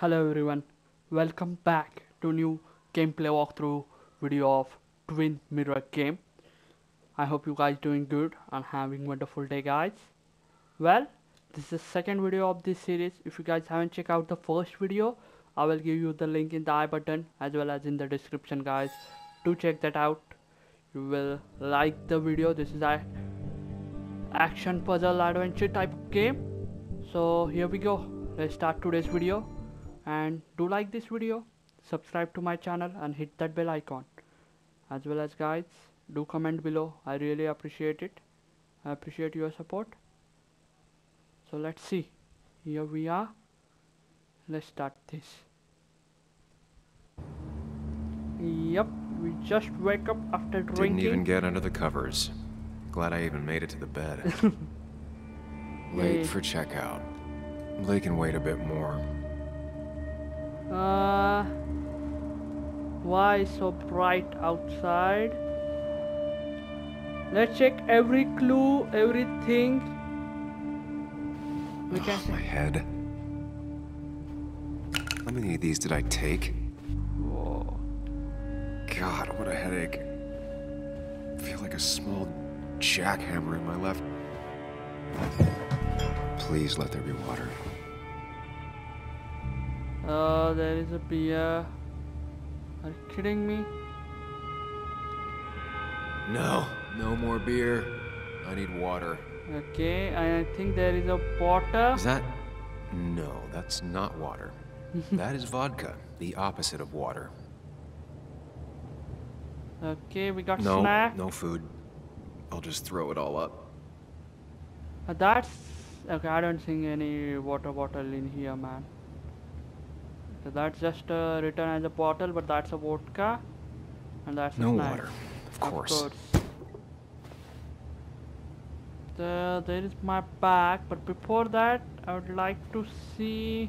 Hello everyone, welcome back to new gameplay walkthrough video of Twin Mirror game. I hope you guys doing good and having wonderful day guys. Well, this is the second video of this series. If you guys haven't checked out the first video, I will give you the link in the i button as well as in the description guys. Do check that out. You will like the video. This is a action puzzle adventure type game. So here we go. Let's start today's video and do like this video subscribe to my channel and hit that bell icon as well as guys do comment below i really appreciate it i appreciate your support so let's see here we are let's start this yep we just wake up after drinking. Didn't even get under the covers. Glad I even made it to the bed. Late Yay. for checkout. They can wait a bit more. Uh, why so bright outside? Let's check every clue, everything. We can. Oh, my head. How many of these did I take? Whoa. God, what a headache. feel like a small jackhammer in my left. Please let there be water. Uh, there is a beer. Are you kidding me? No, no more beer. I need water. Okay, I think there is a water. Is that? No, that's not water. that is vodka, the opposite of water. Okay, we got No, snack. no food. I'll just throw it all up. Uh, that's okay. I don't think any water bottle in here, man. So that's just uh, written as a bottle, but that's a vodka, and that's a No water, of course. The, there is my bag, but before that, I would like to see.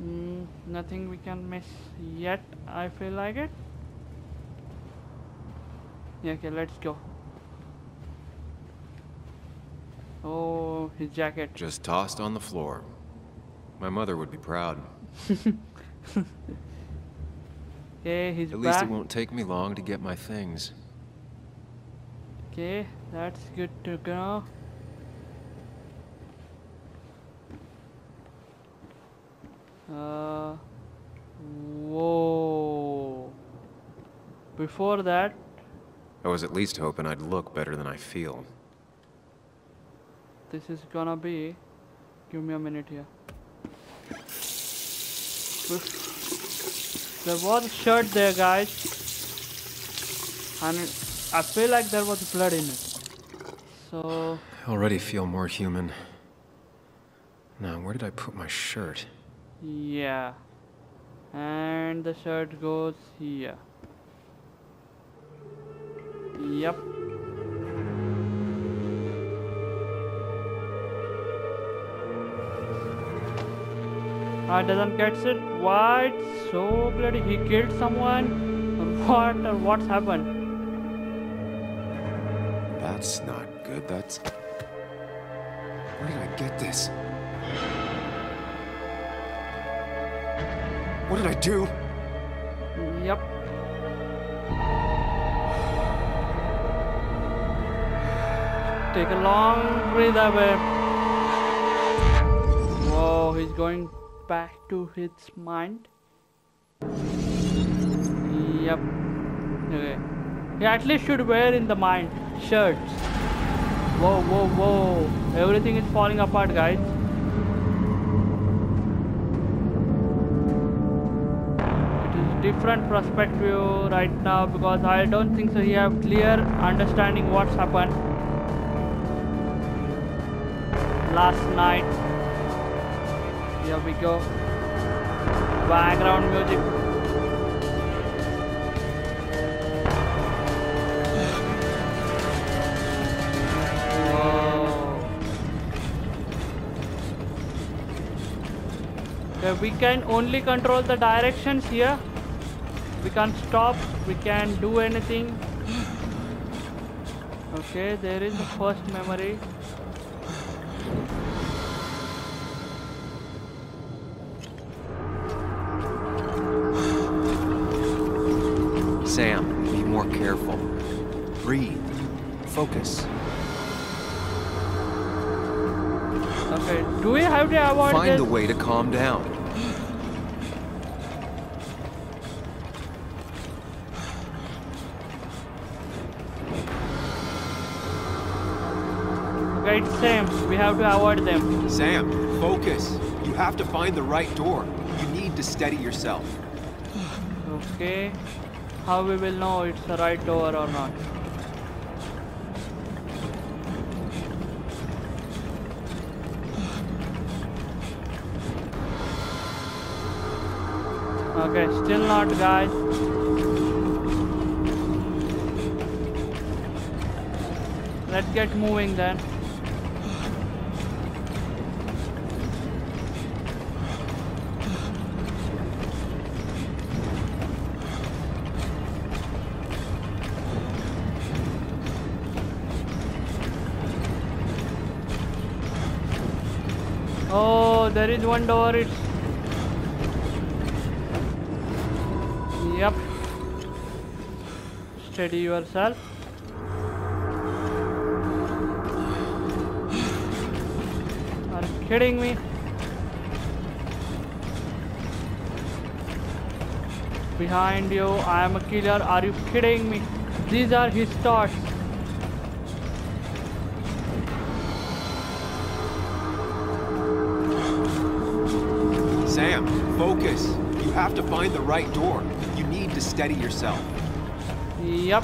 Mm, nothing we can miss yet. I feel like it. Yeah, okay, let's go. Oh, his jacket. Just tossed on the floor. My mother would be proud. Okay, his At least it won't take me long to get my things. Okay, that's good to go. Uh, whoa. Before that, I was at least hoping I'd look better than I feel. This is gonna be. Give me a minute here. There was a shirt there, guys. And I feel like there was blood in it. So. I already feel more human. Now, where did I put my shirt? Yeah. And the shirt goes here. Yep. I doesn't get it. Why it's so bloody? He killed someone, or what? Or what's happened? That's not good. That's. Where did I get this? What did I do? Yep. Take a long breath away. Whoa, he's going back to his mind. Yep. Okay. He at least should wear in the mind shirts. Whoa, whoa, whoa. Everything is falling apart, guys. it is different perspective right now because I don't think so he have clear understanding what's happened last night. Here we go. Background music. Whoa. Okay, we can only control the directions here. We can't stop. We can't do anything. Okay, there is the first memory. Breathe. Focus. Okay, do we have to avoid Find this? the way to calm down. Okay, Sam. We have to avoid them. Sam, focus. You have to find the right door. You need to steady yourself. Okay. How we will know it's the right door or not? Okay, still not guys. Let's get moving then. Oh, there is one door. It's Yep. Steady yourself. Are you kidding me? Behind you, I am a killer. Are you kidding me? These are his thoughts. Sam, focus. You have to find the right door. To steady yourself. Yep.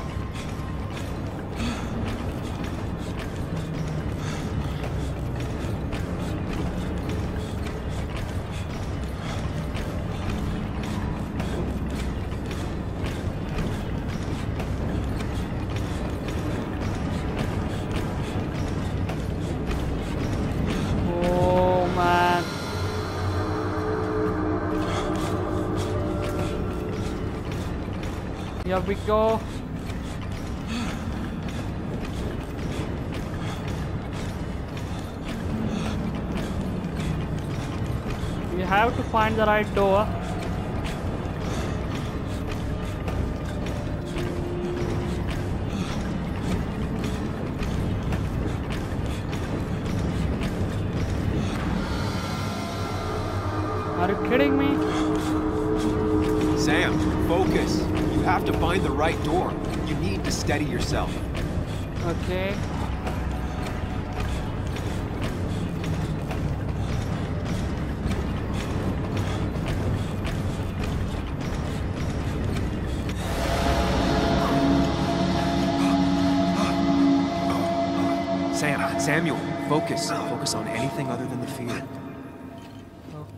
We go. We have to find the right door. Have to find the right door. You need to steady yourself. Okay. Sam, Samuel, focus. Focus on anything other than the fear.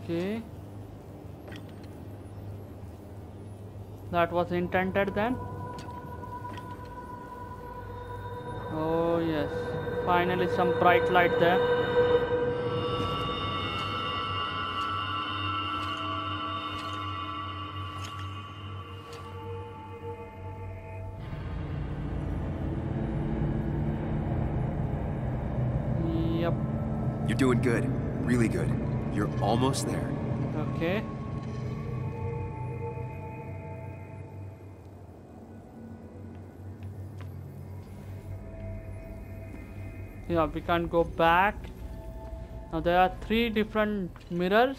Okay. That was intended then? Oh yes. Finally some bright light there. Yep. You're doing good. Really good. You're almost there. Okay. Yeah, we can't go back. Now there are three different mirrors.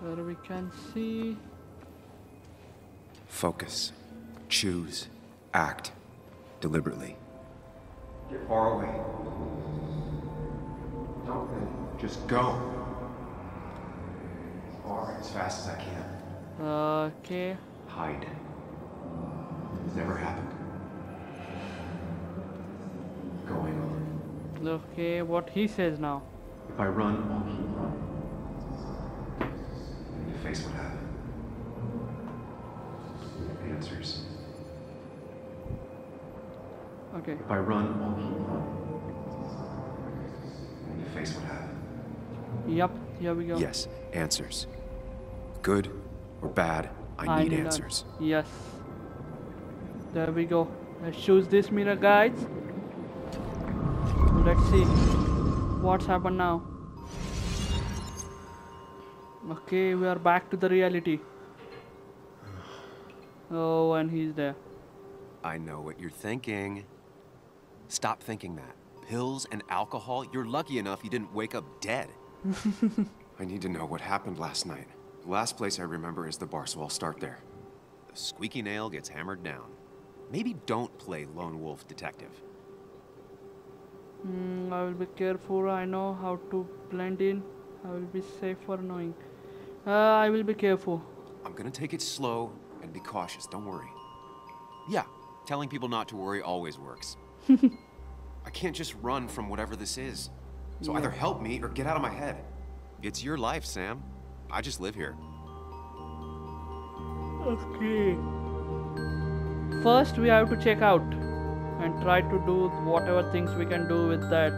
Where we can see. Focus. Choose. Act. Deliberately. Get far away. Don't think. Just go. As far, as fast as I can. Okay. Hide. It's never happened. Okay, eh, what he says now. If I run, I'll keep running. I to face what happened. Answers. Okay. If I run, I'll keep running. I to face what happened. Yep, here we go. Yes, answers. Good or bad, I, need need answers. Yes. There we go. Let's choose this mirror, guys. Let's see what's happened now. Okay, we are back to the reality. Oh, and he's there. I know what you're thinking. Stop thinking that. Pills and alcohol, you're lucky enough you didn't wake up dead. I need to know what happened last night. The last place I remember is the bar, so I'll start there. The squeaky nail gets hammered down. Maybe don't play lone wolf detective. Hmm, I will be careful. I know how to blend in. I will be safe for knowing. Uh, I will be careful. I'm gonna take it slow and be cautious, don't worry. Yeah, telling people not to worry always works. I can't just run from whatever this is. So either help me or get out of my head. It's your life, Sam. I just live here. Okay. First, we have to check out and try to do whatever things we can do with that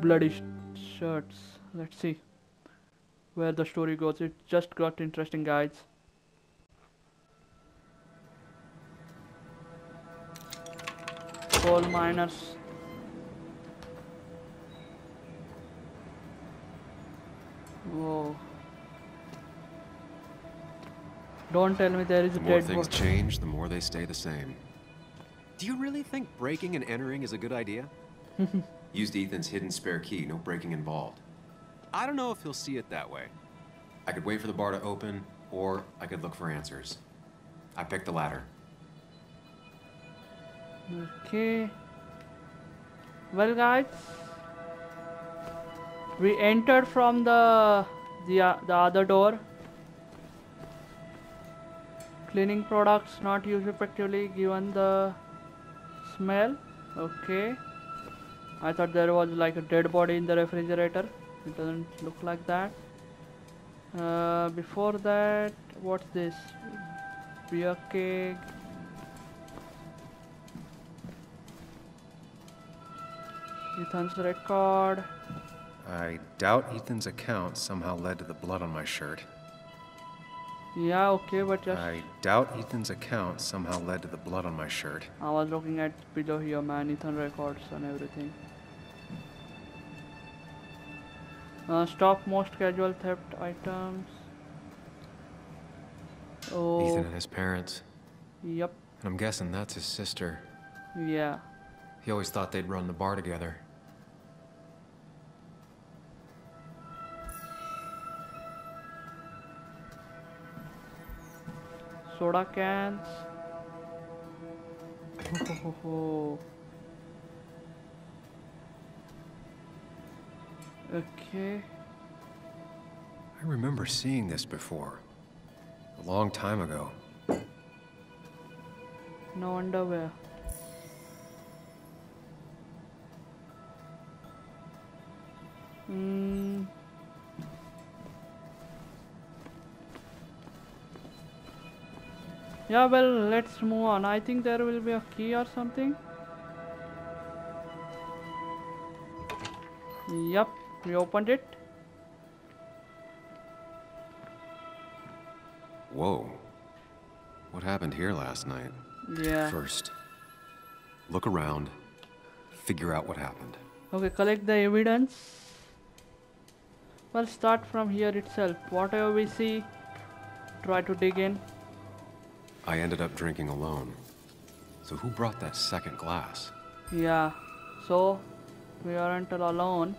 bloody sh- shirts. Let's see where the story goes. It just got interesting, guys. Coal miners. Whoa. Don't tell me there is The more dead things body. change, the more they stay the same. Do you really think breaking and entering is a good idea? Used Ethan's hidden spare key, no breaking involved. I don't know if he'll see it that way. I could wait for the bar to open, or I could look for answers. I picked the latter. Okay. Well, guys, we entered from the the uh, the other door. Cleaning products not used effectively given the smell. Okay. I thought there was like a dead body in the refrigerator. It doesn't look like that. Uh, before that, what's this? Beer cake Ethan's record. I doubt Ethan's account somehow led to the blood on my shirt. Yeah, okay, but just I doubt Ethan's account somehow led to the blood on my shirt. I was looking at below here, man. Ethan records and everything. Uh, stop most casual theft items. Oh, Ethan and his parents. yep, And I'm guessing that's his sister. yeah. He always thought they'd run the bar together. Soda cans. okay. I remember seeing this before. A long time ago. No underwear. Yeah, well, let's move on. I think there will be a key or something. Yep, we opened it. Whoa. What happened here last night? Yeah. First, look around, figure out what happened. Okay, collect the evidence. Well, start from here itself. Whatever we see, try to dig in. I ended up drinking alone. So who brought that second glass? Yeah, so we aren't alone.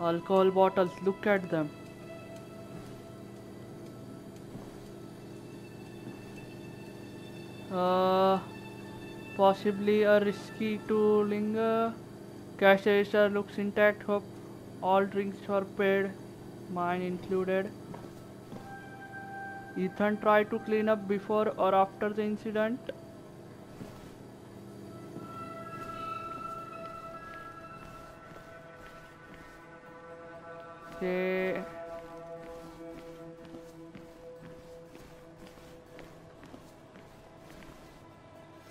Alcohol bottles, look at them. Uh, possibly a risky to linger. Cash register looks intact. Hope all drinks were paid, mine included. Ethan tried to clean up before or after the incident.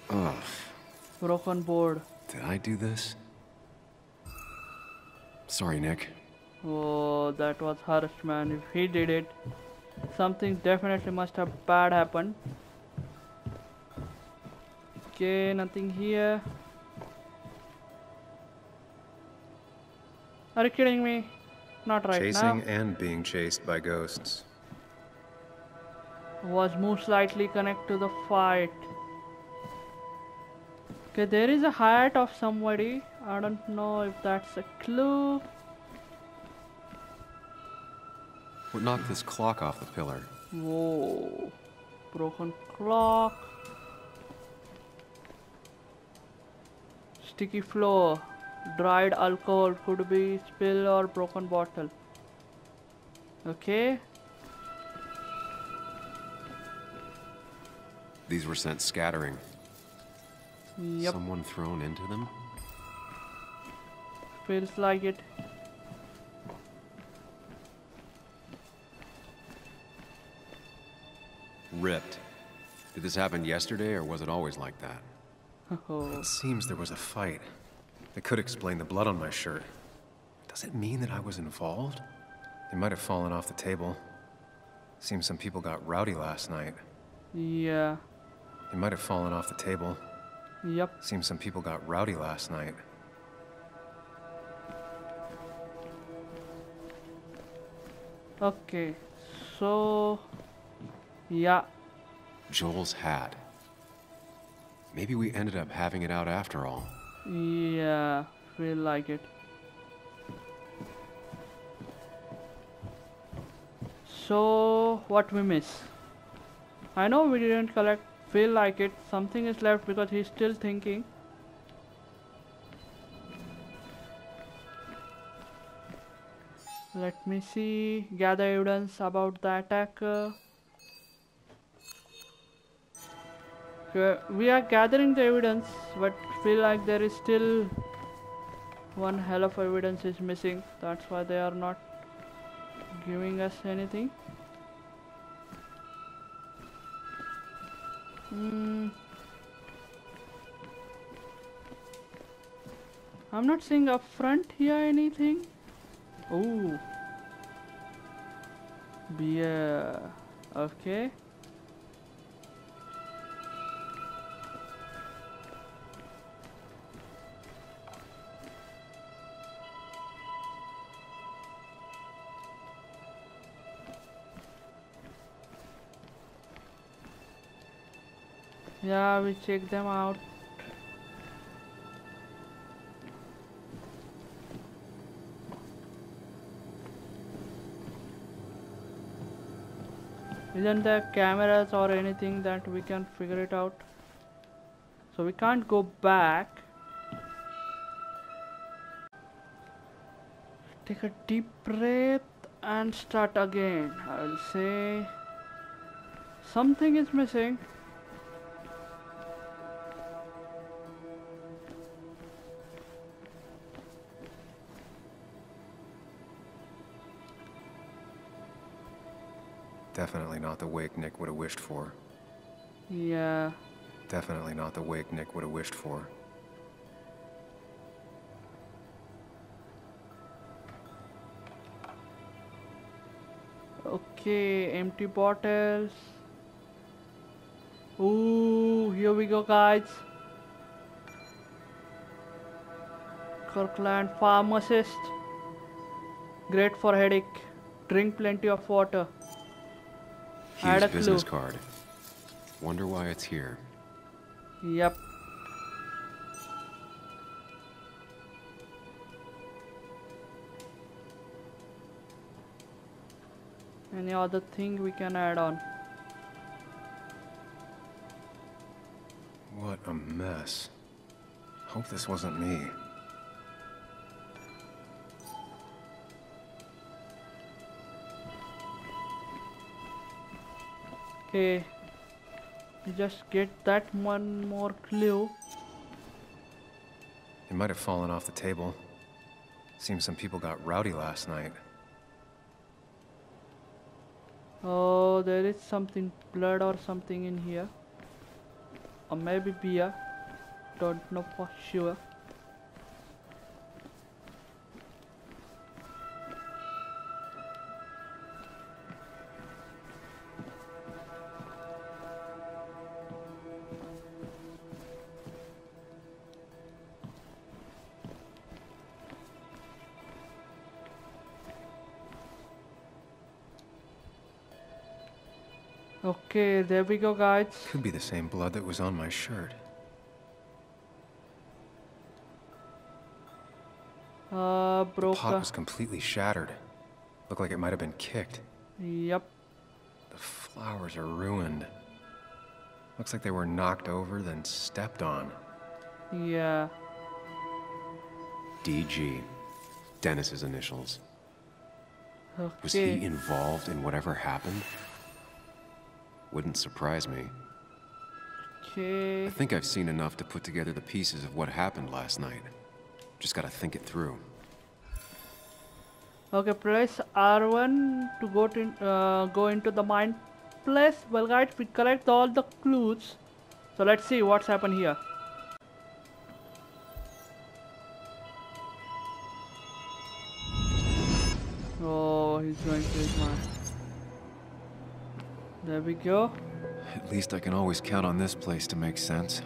Ugh. Broken board. Did I do this? Sorry, Nick. Oh, that was harsh, man. If he did it, Something definitely must have bad happened. Okay, nothing here. Are you kidding me? Not right Chasing now. and being chased by ghosts. Was most likely connected to the fight. Okay, there is a hat of somebody. I don't know if that's a clue. What knocked this clock off the pillar? Whoa. Broken clock. Sticky floor. Dried alcohol could be spill or broken bottle. Okay. These were sent scattering. Yep. Someone thrown into them? Feels like it. Ripped. Did this happen yesterday, or was it always like that? Oh. It seems there was a fight. That could explain the blood on my shirt. Does it mean that I was involved? They might have fallen off the table. Seems some people got rowdy last night. Yeah. They might have fallen off the table. Yep. Seems some people got rowdy last night. Okay. So. Yeah. Joel's hat. Maybe we ended up having it out after all. Yeah. Feel like it. So, what we miss? I know we didn't collect. Feel like it. Something is left because he's still thinking. Let me see. Gather evidence about the attacker. We are gathering the evidence, but feel like there is still one hell of evidence is missing. That's why they are not giving us anything. Hmm. I'm not seeing up front here anything. Oh. Beer. Okay. Yeah, we check them out. Isn't there cameras or anything that we can figure it out? So we can't go back. Take a deep breath and start again. I will say something is missing. Definitely not the wake Nick would have wished for. Yeah. Definitely not the wake Nick would have wished for. Okay, empty bottles. Ooh, here we go, guys. Kirkland pharmacist. Great for headache. Drink plenty of water. Hugh's a clue. business card. Wonder why it's here. Yep. Any other thing we can add on? What a mess. Hope this wasn't me. Okay. Just get that one more clue. It might have fallen off the table. Seems some people got rowdy last night. Oh, there is something blood or something in here. Or maybe beer. Don't know for sure. There we go, guys. Could be the same blood that was on my shirt. Uh, The pot was completely shattered. Looked like it might have been kicked. Yep. The flowers are ruined. Looks like they were knocked over, then stepped on. Yeah. DG. Dennis's initials. Okay. Was he involved in whatever happened? Wouldn't surprise me. okay. I think I've seen enough to put together the pieces of what happened last night. Just gotta think it through. Okay, press R1 to go to uh, go into the mine place. Well, guys, we collect all the clues. So let's see what's happened here. We go. At least I can always count on this place to make sense.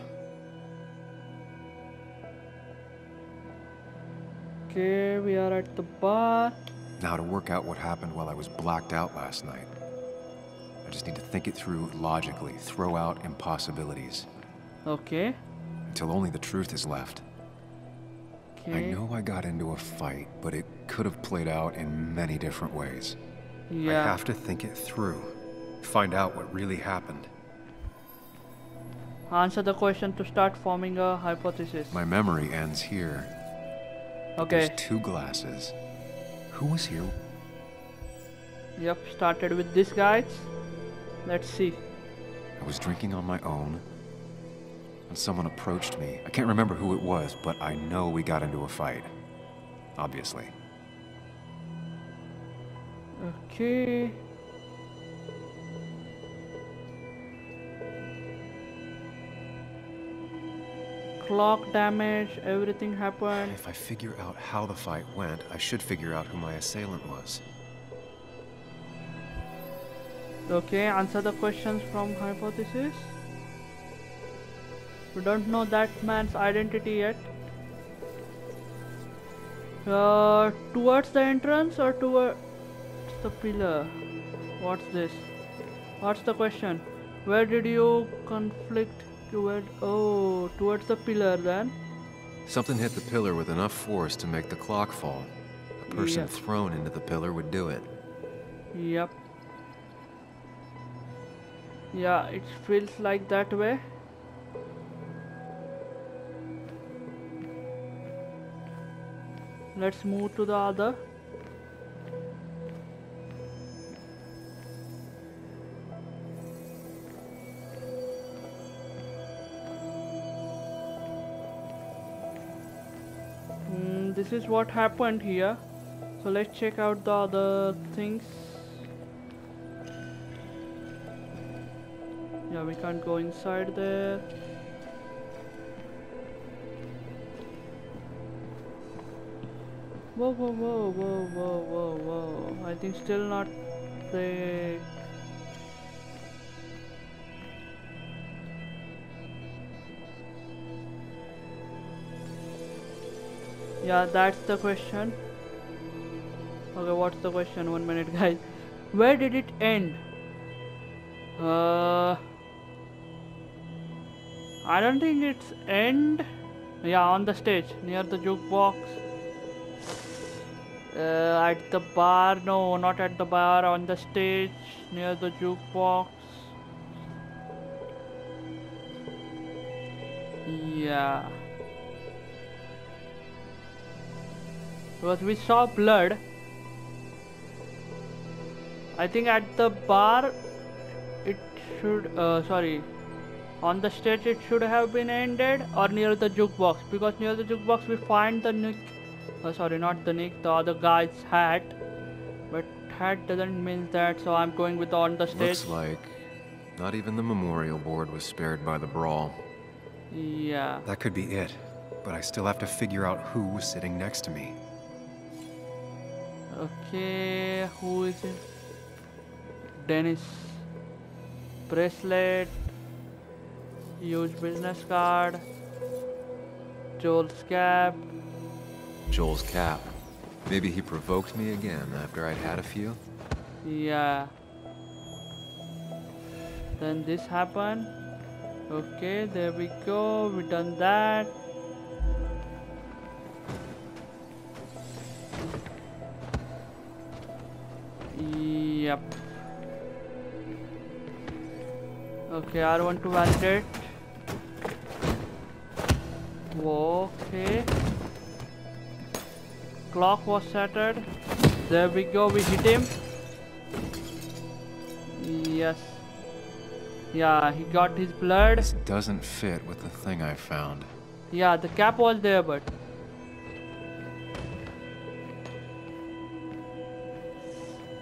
Okay, we are at the bar. Now to work out what happened while I was blacked out last night. I just need to think it through logically, throw out impossibilities, Okay. until only the truth is left. Okay. I know I got into a fight, but it could have played out in many different ways. Yeah. I have to think it through, find out what really happened. Answer the question to start forming a hypothesis. My memory ends here. Okay. There's two glasses. Who was here? Yep. Started with this guys. Let's see. I was drinking on my own, and someone approached me. I can't remember who it was, but I know we got into a fight. Obviously. Okay. Clock damage, everything happened. If I figure out how the fight went, I should figure out who my assailant was. Okay, answer the questions from hypothesis. We don't know that man's identity yet. Uh, towards the entrance or towards the pillar? What's this? What's the question? Where did you conflict? Toward oh, towards the pillar then. Something hit the pillar with enough force to make the clock fall. A person Yeah. thrown into the pillar would do it. Yep. Yeah, it feels like that way. Let's move to the other. This is what happened here. So let's check out the other things. Yeah, we can't go inside there. Whoa, whoa, whoa, whoa, whoa, whoa, whoa. I think still not the. Yeah, that's the question. Okay, what's the question? One minute, guys. Where did it end? Uh, I don't think it's end. Yeah, on the stage near the jukebox. Uh, at the bar, no, not at the bar. On the stage near the jukebox. Yeah. Because we saw blood. I think at the bar it should uh, sorry on the stage it should have been ended or near the jukebox because near the jukebox we find the nick uh, sorry not the nick the other guy's hat but hat doesn't mean that so I'm going with on the stage Looks like not even the memorial board was spared by the brawl. yeah That could be it, but I still have to figure out who was sitting next to me. Okay who is it Dennis bracelet huge business card Joel's cap Joel's cap. Maybe he provoked me again after I'd had a few? Yeah. then this happened okay there we go we done that yep. Okay r1 to validate. Okay. Clock was shattered. There we go we hit him. Yes. Yeah he got his blood. This doesn't fit with the thing I found. yeah the cap was there but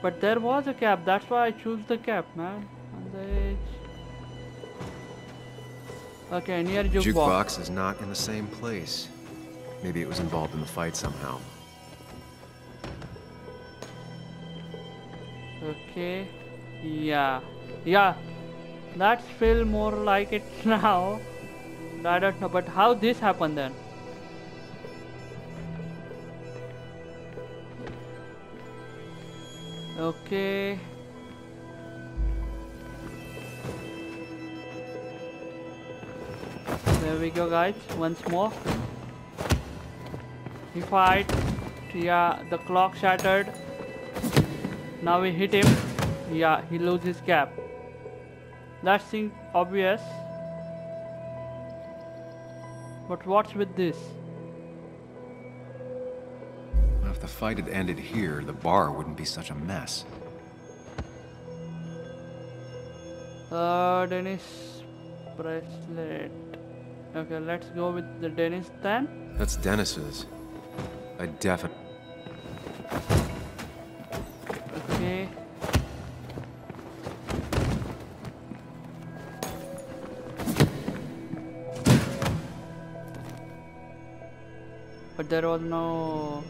but there was a cap that's why I choose the cap man on the edge okay near jukebox Jukebox is not in the same place. Maybe it was involved in the fight somehow. Okay. Yeah. Yeah. That's feel more like it now. I don't know, but how this happened then? Okay. There we go, guys. Once more. He fight. Yeah, the clock shattered. Now we hit him. Yeah, he loses his cap. That seems obvious. But what's with this? The fight had ended here, the bar wouldn't be such a mess. Uh, Dennis bracelet. Okay, let's go with the Dennis then. That's Dennis's. I definitely. Okay. But there was no.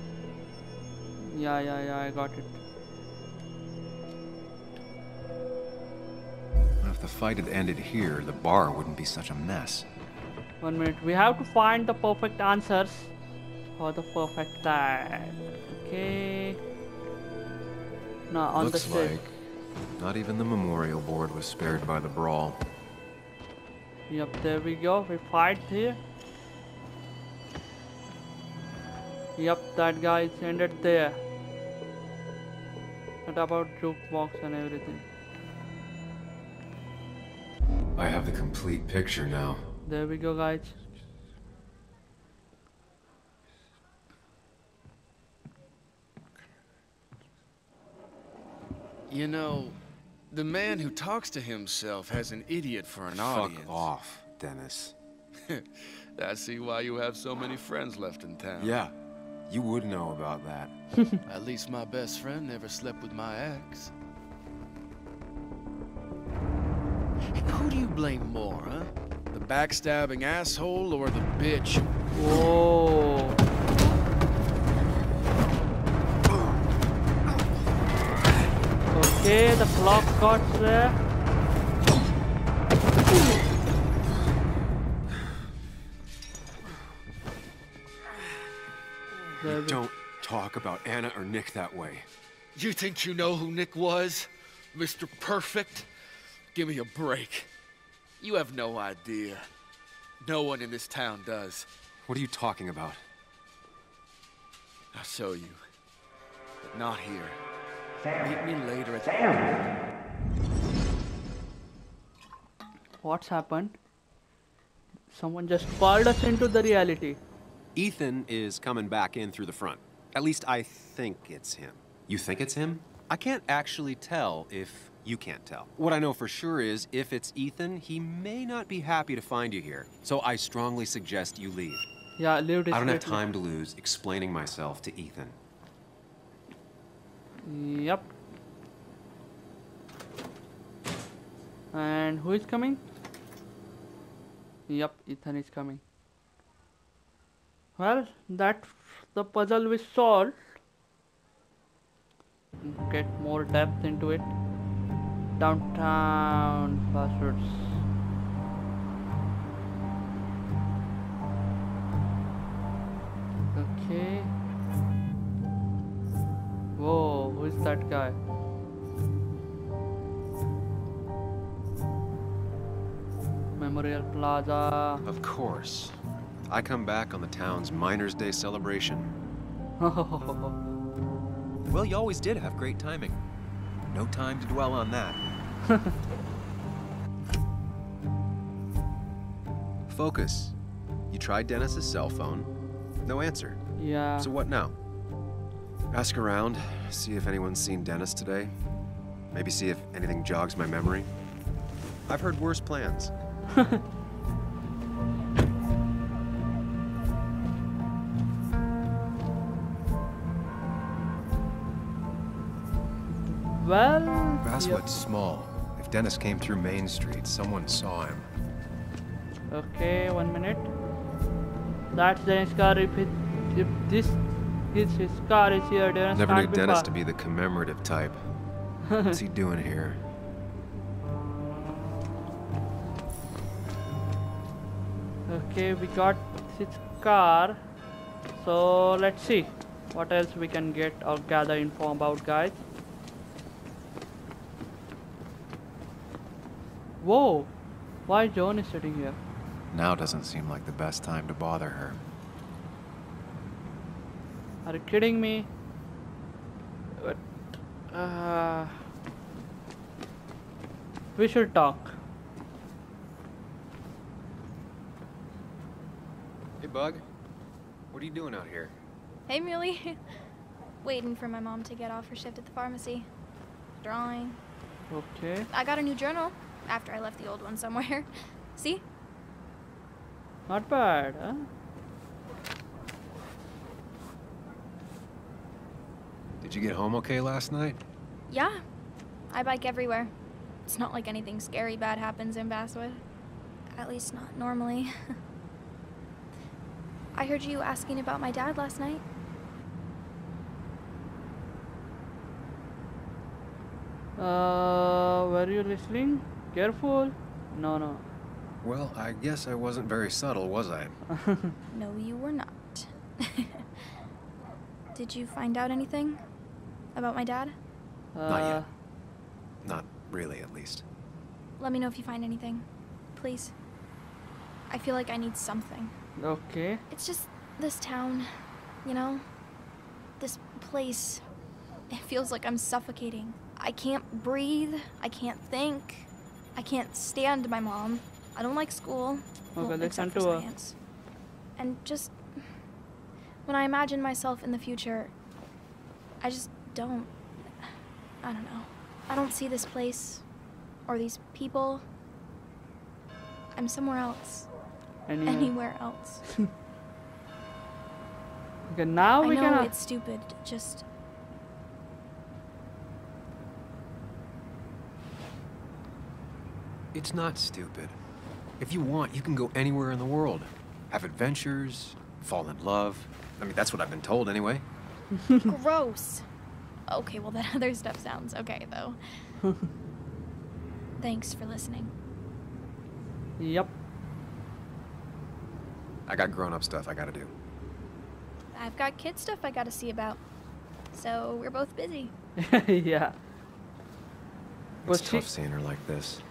Yeah, yeah, yeah, I got it. If the fight had ended here, the bar wouldn't be such a mess. One minute. We have to find the perfect answers for the perfect time. Okay. Now on Looks the stage. like not even the memorial board was spared by the brawl. Yep, there we go. We fight here. Yep, that guy is ended there. What about jukebox and everything? I have the complete picture now. There we go, guys. You know, the man who talks to himself has an idiot for an Fuck audience. off, Dennis. I see why you have so many friends left in town. Yeah, you would know about that. At least my best friend never slept with my ex. Who do you blame more, huh? The backstabbing asshole or the bitch? Whoa. Okay, the clock got there. There Don't talk about Anna or Nick that way. You think you know who Nick was? Mr. Perfect? Give me a break. You have no idea. No one in this town does. What are you talking about? I'll show you. But not here. Meet me later at the... What's happened? Someone just called us into the reality. Ethan is coming back in through the front. At least I think it's him. You think it's him? I can't actually tell if you can't tell. What I know for sure is if it's Ethan, he may not be happy to find you here. So I strongly suggest you leave. Yeah, live I don't have time to lose explaining myself to Ethan. Yep. And who is coming? Yep, Ethan is coming. Well, that's the puzzle we solved. Get more depth into it. Downtown Basswood. Okay. Whoa, who is that guy? Memorial Plaza. Of course. I come back on the town's Miners' Day celebration. Well, you always did have great timing. No time to dwell on that. Focus. You tried Dennis's cell phone. No answer. yeah. So what now? Ask around, see if anyone's seen Dennis today. Maybe see if anything jogs my memory. I've heard worse plans. well. Basswood's small. If Dennis came through Main Street, someone saw him. Okay, one minute. That's Dennis car. If it, if this is his car is here, Dennis Never knew Dennis far. to be the commemorative type. What's he doing here? Okay, we got his car. So let's see what else we can get or gather info about, guys. Whoa! Why Joan is sitting here? Now doesn't seem like the best time to bother her. Are you kidding me? But, uh, we should talk. Hey, Bug. What are you doing out here? Hey, Muley. Waiting for my mom to get off her shift at the pharmacy. Drawing. Okay. I got a new journal after I left the old one somewhere. See? Not bad, huh? Did you get home okay last night? Yeah. I bike everywhere. It's not like anything scary bad happens in Basswood. At least not normally. I heard you asking about my dad last night. Uh, were you listening? Careful. No, no. Well, I guess I wasn't very subtle, was I? No, you were not. Did you find out anything about my dad? Uh, yet. Not really, at least. Let me know if you find anything. Please. I feel like I need something. Okay. It's just this town, you know? This place. It feels like I'm suffocating. I can't breathe. I can't think. I can't stand my mom. I don't like school. Okay, well, listen except for science. And just when I imagine myself in the future, I just don't. I don't know. I don't see this place or these people. I'm somewhere else. Anyway. Uh, Anywhere else. Okay, now I we know can. Uh, it's stupid. Just It's not stupid. If you want, you can go anywhere in the world. Have adventures, fall in love. I mean, that's what I've been told anyway. gross. Okay, well that other stuff sounds okay though. Thanks for listening. Yep. I got grown up stuff I gotta do. I've got kid stuff I gotta see about. So we're both busy. yeah. Was It's she- tough seeing her like this.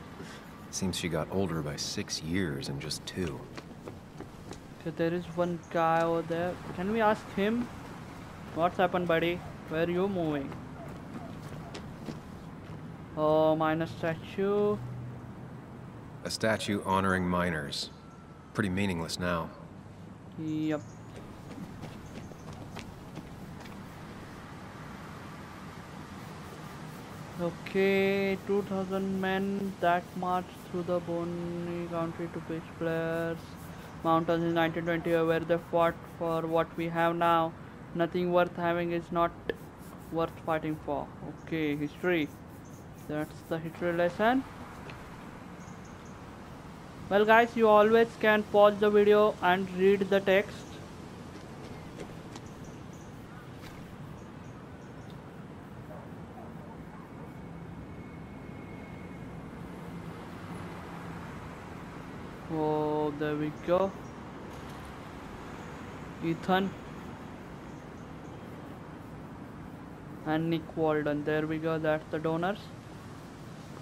Seems she got older by six years in just two. So there is one guy over there. Can we ask him? What's happened, buddy? Where are you moving? Oh, minus statue. A statue honoring miners. Pretty meaningless now. Yep. Okay, 2000 men that marched through the Bonny country to pitch players. Mountains in 1920 where they fought for what we have now. Nothing worth having is not worth fighting for. Okay, history. That's the history lesson. Well guys, you always can pause the video and read the text. Go. Ethan and Nick Walden. There we go. That's the donors.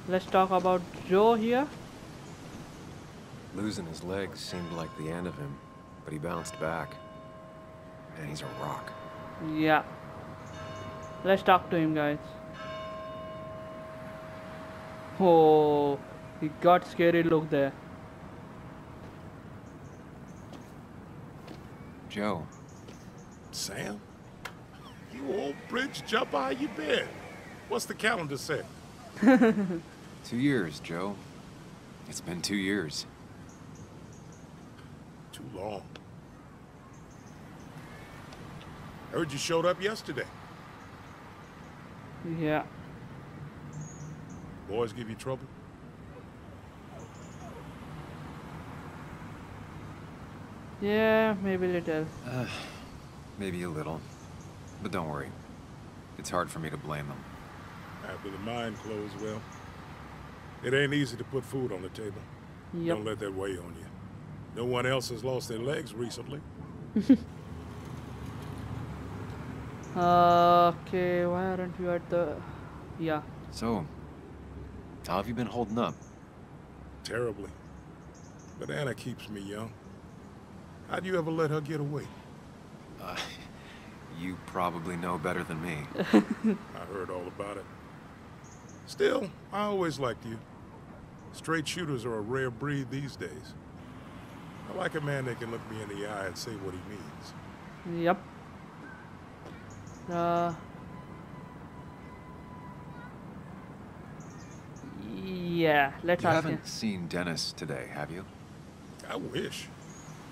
Let's talk about Joe here. Losing his legs seemed like the end of him, but he bounced back. And he's a rock. Yeah. Let's talk to him, guys. Oh, he got scary look there. Joe, Sam? You old bridge jumper, how you been? What's the calendar say? two years, Joe. It's been two years. Too long. Heard you showed up yesterday. Yeah. Boys give you trouble? Yeah, maybe little. Uh, maybe a little. But don't worry. It's hard for me to blame them. After the mine closed, well, it ain't easy to put food on the table. Yep. Don't let that weigh on you. No one else has lost their legs recently. okay, why aren't you at the... Yeah. So, how have you been holding up? Terribly. But Anna keeps me young. How'd you ever let her get away? Uh, you probably know better than me. I heard all about it. Still, I always liked you. Straight shooters are a rare breed these days. I like a man that can look me in the eye and say what he means. Yep. Uh... Yeah, let's You ask him. haven't seen Dennis today, have you? I wish.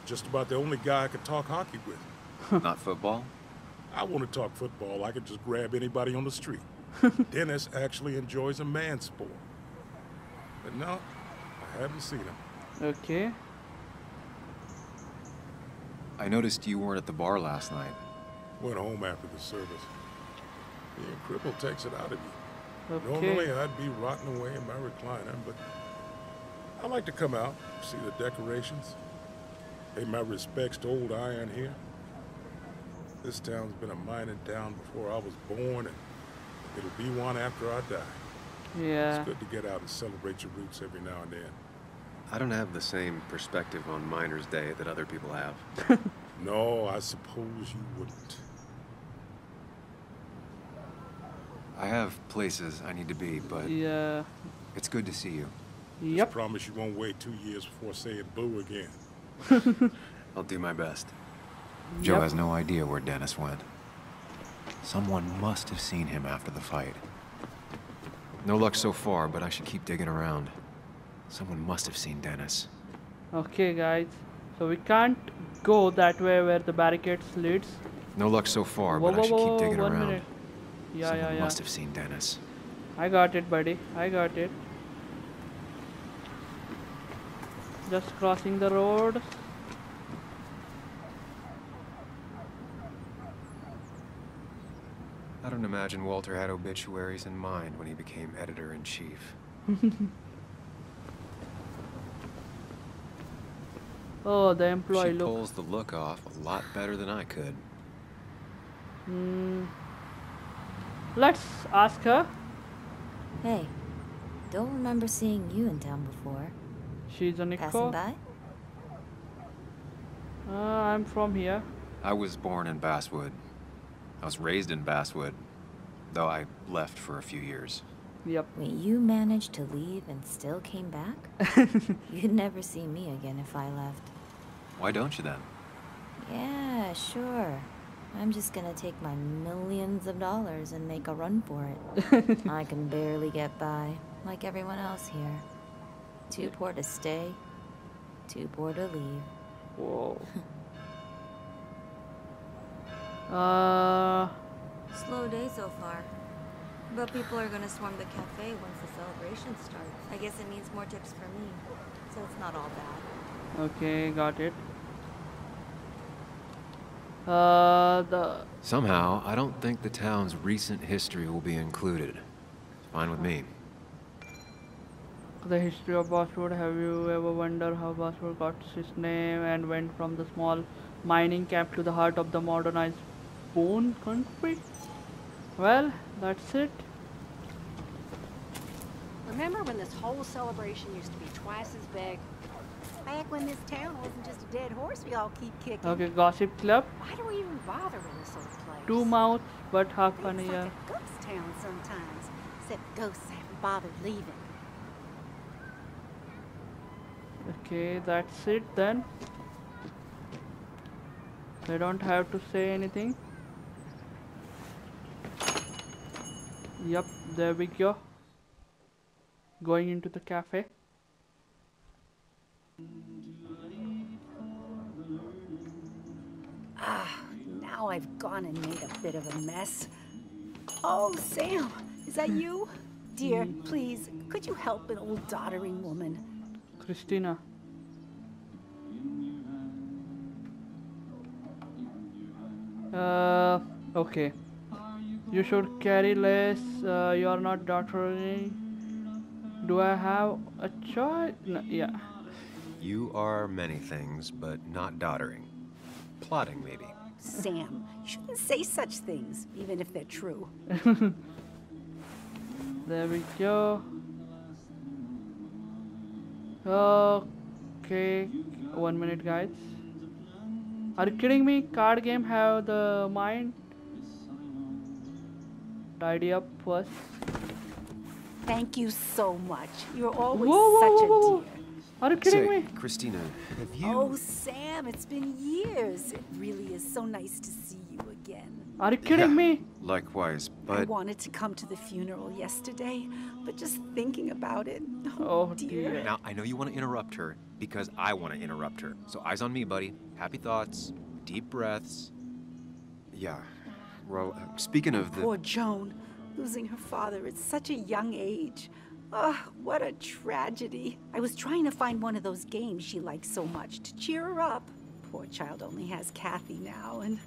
Just about the only guy I could talk hockey with. Not football? I want to talk football. I could just grab anybody on the street. Dennis actually enjoys a man sport. But no, I haven't seen him. Okay. I noticed you weren't at the bar last night. Went home after the service. Being crippled takes it out of you. Okay. Normally I'd be rotting away in my recliner, but I like to come out, see the decorations, pay my respects to old Iron here. This town's been a mining town before I was born, and it'll be one after I die. Yeah. It's good to get out and celebrate your roots every now and then. I don't have the same perspective on Miner's Day that other people have. No, I suppose you wouldn't. I have places I need to be, but Yeah. it's good to see you. Just Yep. promise you won't wait two years before saying boo again. I'll do my best. Joe Yep. has no idea where Dennis went. Someone must have seen him after the fight. No luck so far, but I should keep digging around. Someone must have seen Dennis. Okay, guys. So we can't go that way where the barricades leads. No luck so far, Whoa, but I should whoa, keep digging one around. minute. Yeah, Someone yeah, yeah. must have seen Dennis. I got it, buddy. I got it. Just crossing the road. I don't imagine Walter had obituaries in mind when he became editor-in-chief. Oh, the She employee look. pulls the look off a lot better than I could. Hmm. Let's ask her. Hey, don't remember seeing you in town before. She's a Passing Nico. by? Uh, I'm from here. I was born in Basswood. I was raised in Basswood, though I left for a few years. Yep. Wait, you managed to leave and still came back? You'd never see me again if I left. Why don't you then? Yeah, sure. I'm just gonna take my millions of dollars and make a run for it. I can barely get by, like everyone else here. Too poor to stay, too poor to leave. Whoa. uh, Slow day so far. But people are gonna swarm the cafe once the celebration starts. I guess it means more tips for me. So it's not all bad. okay, got it. Uh, the Somehow, I don't think the town's recent history will be included. It's fine with me. The history of Basswood. Have you ever wondered how Basswood got its name and went from the small mining camp to the heart of the modernized bone country? Well, that's it. Remember when this whole celebration used to be twice as big? Back when this town wasn't just a dead horse we all keep kicking. Okay, Gossip Club. Why do we even bother with this old place? Two mouths, but half It's an like a ghost town sometimes. Except ghosts haven't bothered leaving. Okay, that's it then. I don't have to say anything. Yep, there we go. Going into the cafe. Ah, now I've gone and made a bit of a mess. Oh, Sam, is that you? Dear, please, could you help an old doddering woman? Christina. Uh, okay. You should carry less. Uh, you are not doctoring. Do I have a choice? No, yeah. You are many things, but not doddering. Plotting, maybe. Sam, you shouldn't say such things, even if they're true. There we go. Okay, one minute, guys. Are you kidding me? Card game have the mind. Tidy up first. Thank you so much. You're always Whoa, whoa, such whoa, whoa, a whoa. dear. Are you kidding Say, me? Christina, have you... Oh, Sam, it's been years. It really is so nice to see you again. Are you kidding Yeah, me? Likewise, but... I wanted to come to the funeral yesterday, but just thinking about it. Oh dear. dear. Now, I know you want to interrupt her because I want to interrupt her. So eyes on me, buddy. Happy thoughts, deep breaths. yeah. Well, uh, speaking of the... Poor Joan, losing her father at such a young age. Ah, what a tragedy. I was trying to find one of those games she likes so much to cheer her up. Poor child only has Kathy now, and,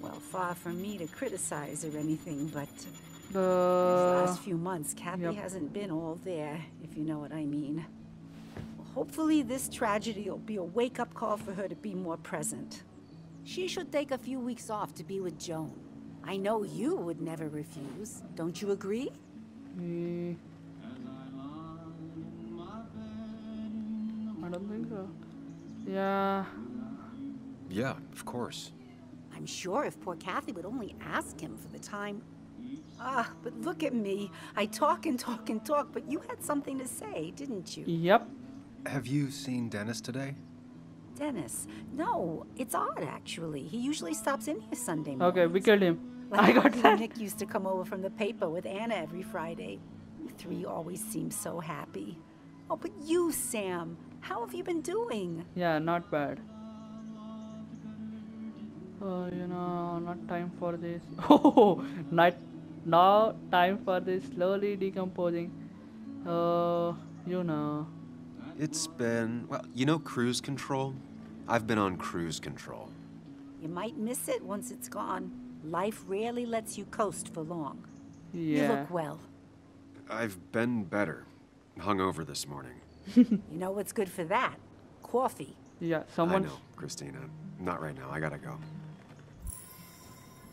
well, far from me to criticize or anything, but these last few months, Kathy yep. hasn't been all there, if you know what I mean. Hopefully, this tragedy will be a wake up call for her to be more present. She should take a few weeks off to be with Joan. I know you would never refuse. Don't you agree? Hmm. I don't think so. Yeah. Yeah, of course. I'm sure if poor Kathy would only ask him for the time. Ah, but look at me. I talk and talk and talk, but you had something to say, didn't you? Yep. Have you seen Dennis today? Dennis. No, it's odd actually. He usually stops in here Sunday mornings. Okay, we killed him. Like I got that. Nick used to come over from the paper with Anna every Friday. You three always seem so happy. Oh, but you, Sam, how have you been doing? Yeah, not bad. Oh, you know, not time for this. Oh, not now. Time for this slowly decomposing. Uh, you know. It's been... Well, you know cruise control? I've been on cruise control. You might miss it once it's gone. Life rarely lets you coast for long. Yeah. You look well. I've been better. Hungover this morning. You know what's good for that? Coffee. Yeah. someone. I Someone. know, Christina. Not right now. I gotta go.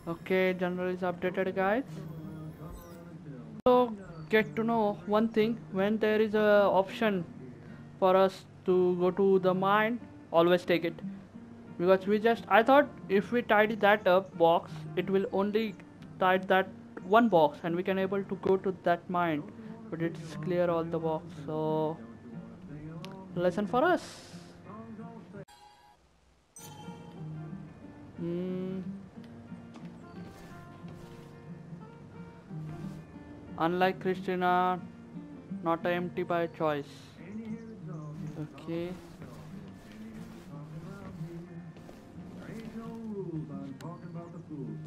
Okay, general is updated, guys. So get to know one thing: when there is a option for us to go to the mine, always take it. Because we just, I thought if we tidy that up box, it will only tidy that one box, and we can able to go to that mine. But it's clear all the box, so lesson for us. Hmm. Unlike Christina, not empty by choice. Okay.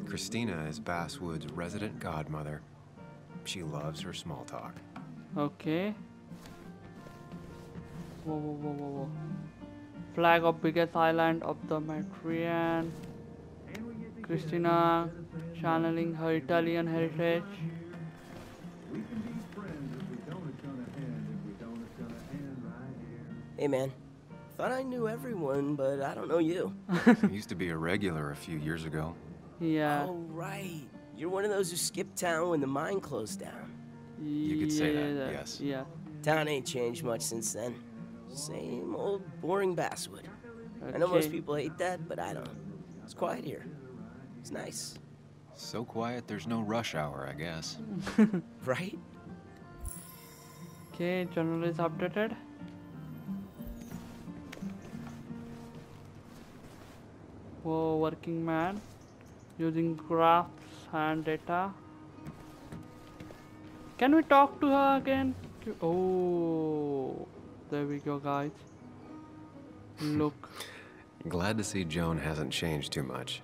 Christina is Basswood's resident godmother. She loves her small talk. Okay. Whoa, whoa, whoa, whoa, whoa. Flag of biggest island of the Mediterranean. Christina channeling her Italian heritage. Hey man, thought I knew everyone, but I don't know you. used to be a regular a few years ago. Yeah. Oh right, you're one of those who skipped town when the mine closed down. You could say that, yeah, yes. Yeah. Town ain't changed much since then. Same old boring basswood. I know most people hate that, but I don't. It's quiet here. It's nice. So quiet, there's no rush hour, I guess. Right? Okay, journal is updated. Whoa, working man using graphs and data. Can we talk to her again? Oh, there we go, guys. Look, Glad to see Joan hasn't changed too much.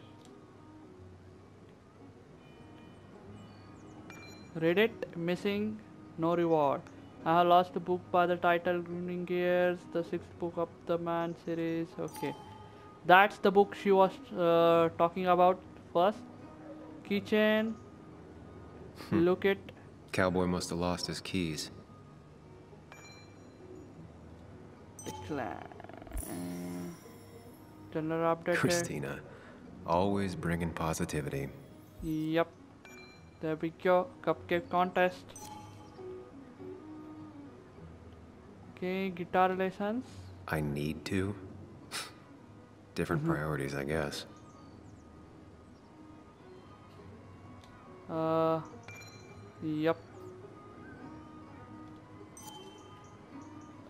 Read it. Missing, no reward. I have lost the book by the title Grinding Gears, the sixth book of the Man series. Okay, that's the book she was uh, talking about first. Keychain. Look it. Cowboy must have lost his keys. Clan. General updated. Christina, always bringing positivity. Yep. There we go. Cupcake contest. Okay, guitar lessons. I need to. Different priorities, I guess. Uh, yep.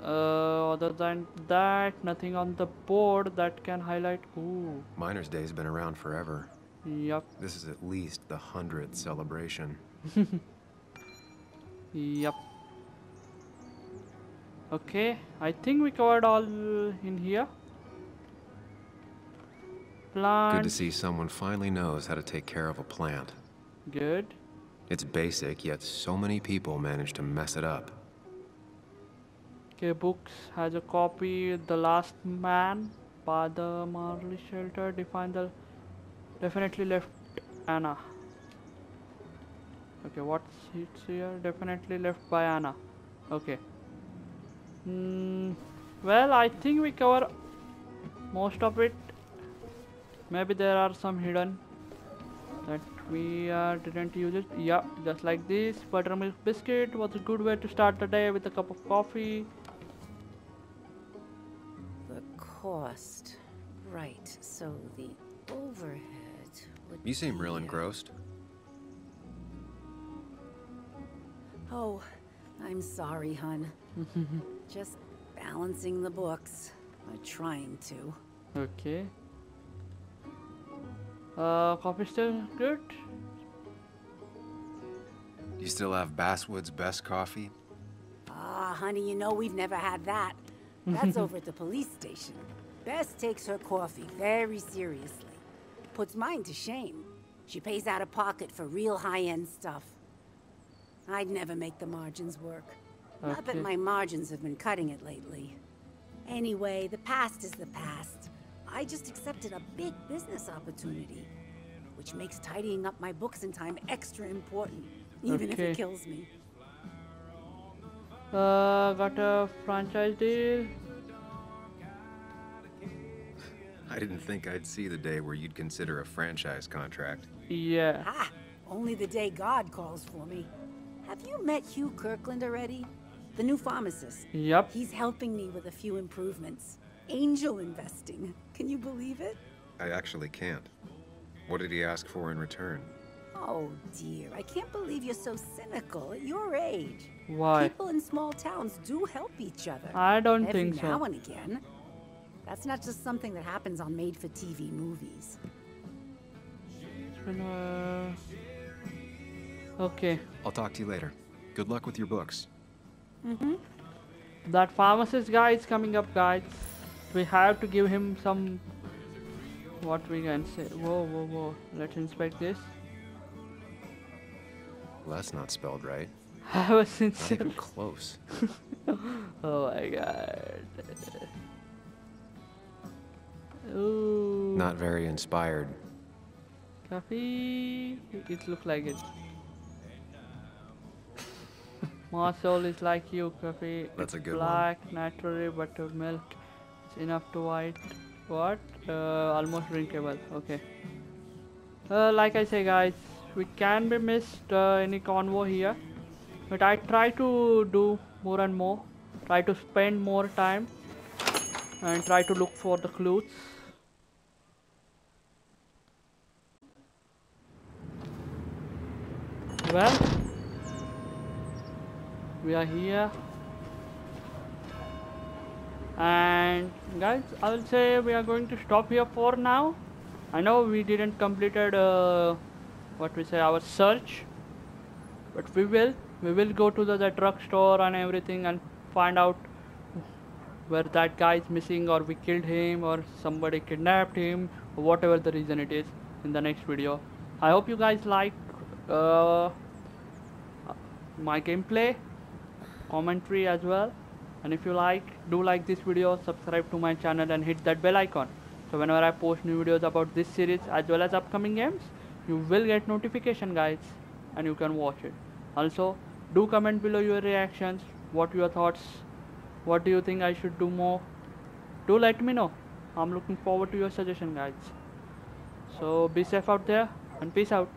Uh, other than that, nothing on the board that can highlight. Ooh, Miner's Day's been around forever. Yep, This is at least the hundredth celebration. yep. Okay, I think we covered all in here. Plant. Good to see someone finally knows how to take care of a plant. Good. It's basic, yet so many people manage to mess it up. Okay, books has a copy. The Last Man by the Mary Shelley. Define the definitely left Anna. Okay, what's it's here? Definitely left by Anna. Okay. Hmm. well, I think we cover most of it. Maybe there are some hidden that we uh, didn't use it. Yeah, just like this. Buttermilk biscuit was a good way to start the day with a cup of coffee. The cost. Right, so the overhead You seem real engrossed. Oh, I'm sorry, hun. Just balancing the books. I'm trying to. Okay. Uh, coffee still good? Do you still have Basswood's best coffee? Ah, honey, you know we've never had that. That's over at the police station. Bess takes her coffee very seriously. Puts mine to shame. She pays out of pocket for real high-end stuff. I'd never make the margins work. Not that my margins have been cutting it lately. Anyway, the past is the past. I just accepted a big business opportunity, which makes tidying up my books in time extra important, even if it kills me. Uh, got a franchise deal. I didn't think I'd see the day where you'd consider a franchise contract. Yeah. Ah, only the day God calls for me. Have you met Hugh Kirkland already? The new pharmacist. Yep. He's helping me with a few improvements. Angel investing. Can you believe it? I actually can't. What did he ask for in return? Oh dear, I can't believe you're so cynical at your age. Why? People in small towns do help each other. I don't Every think so. Every now and again. That's not just something that happens on made-for-TV movies. Uh, okay. I'll talk to you later. Good luck with your books. That pharmacist guy is coming up, guys. We have to give him some. What we can say. Whoa, whoa, whoa. Let's inspect this. Well, that's not spelled right. I was Not even close. Oh my god. Not very inspired. Coffee. It looks like it. My soul is like you, coffee. That's a It's good one. black, naturally buttermilk. It's enough to white. What? Uh, almost drinkable. Okay. Uh, like I say, guys, we can be missed uh, any convo here, but I try to do more and more. Try to spend more time and try to look for the clues. Well, we are here. And guys I will say we are going to stop here for now. I know we didn't completed uh, what we say our search but we will we will go to the, the drugstore and everything and find out where that guy is missing or we killed him or somebody kidnapped him or whatever the reason it is in the next video. I hope you guys like uh, my gameplay commentary as well. And if you like do like this video subscribe to my channel and hit that bell icon. So whenever I post new videos about this series as well as upcoming games you will get notification guys and you can watch it. Also do comment below your reactions what your thoughts what do you think I should do more. Do let me know. I'm looking forward to your suggestion guys. So be safe out there and peace out